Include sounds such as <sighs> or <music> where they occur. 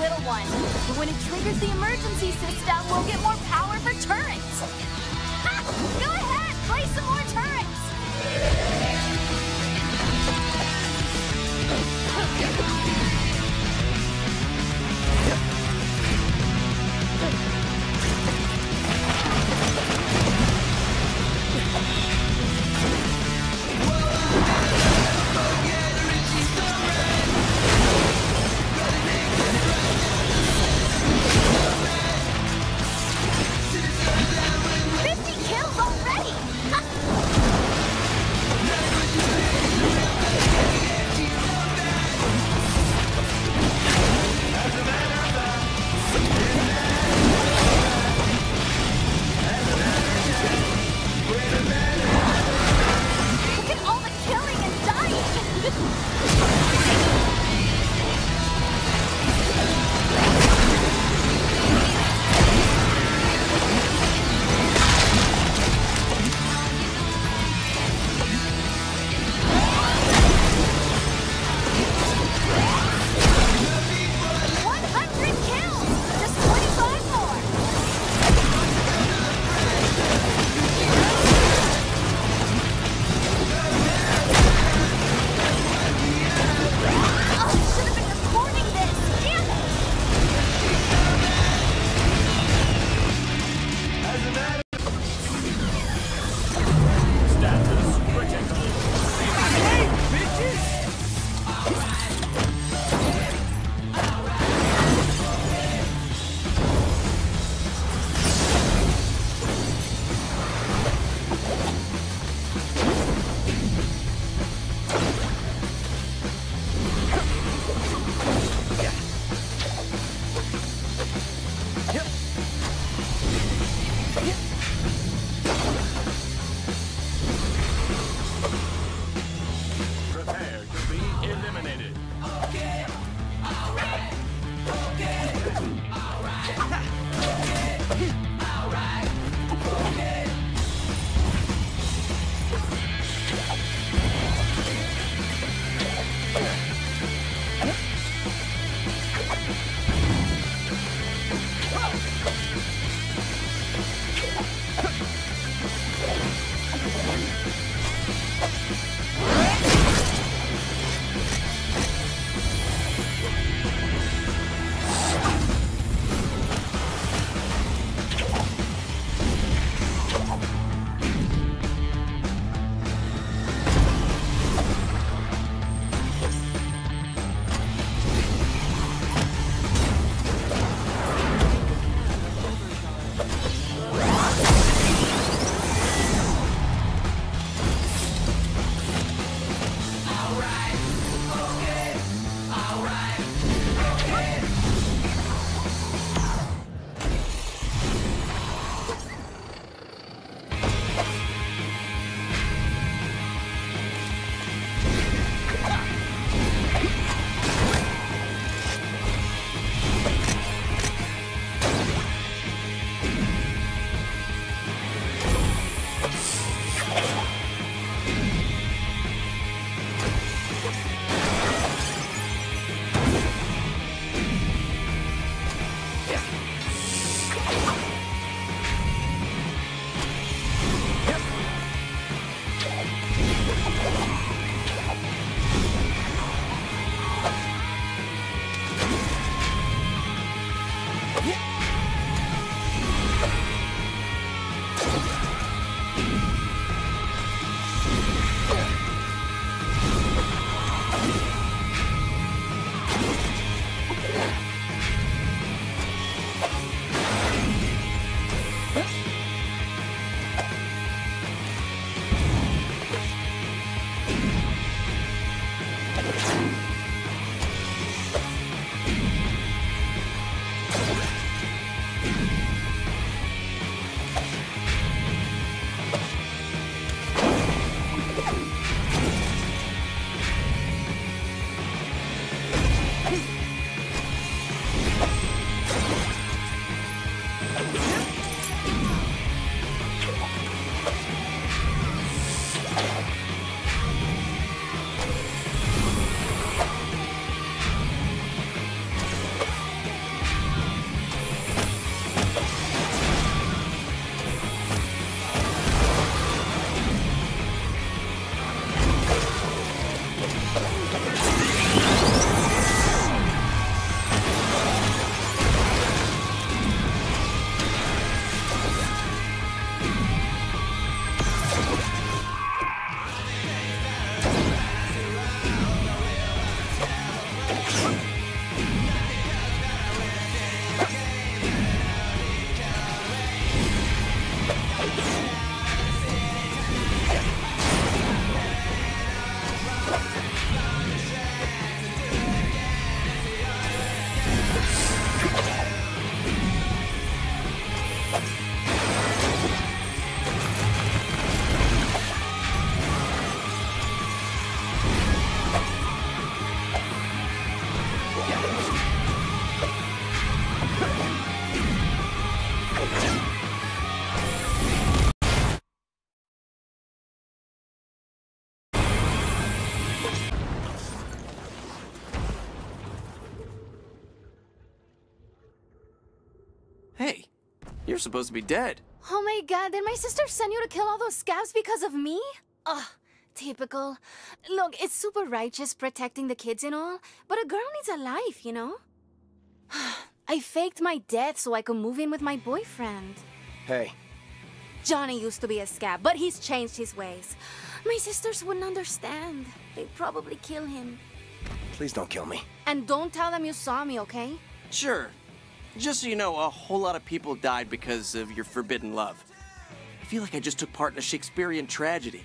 little one. But when it triggers the emergency system, we'll get more power for turrets. Ha! Go ahead, play some more turrets. <laughs> 哼 <laughs> You're supposed to be dead. Oh my god, did my sister send you to kill all those scabs because of me? Ugh, typical. Look, it's super righteous protecting the kids and all, but a girl needs a life, you know? <sighs> I faked my death so I could move in with my boyfriend. Hey, Johnny used to be a scab, but he's changed his ways. My sisters wouldn't understand. They'd probably kill him. please don't kill me. And don't tell them you saw me, okay? Sure. Just so you know, a whole lot of people died because of your forbidden love. I feel like I just took part in a Shakespearean tragedy.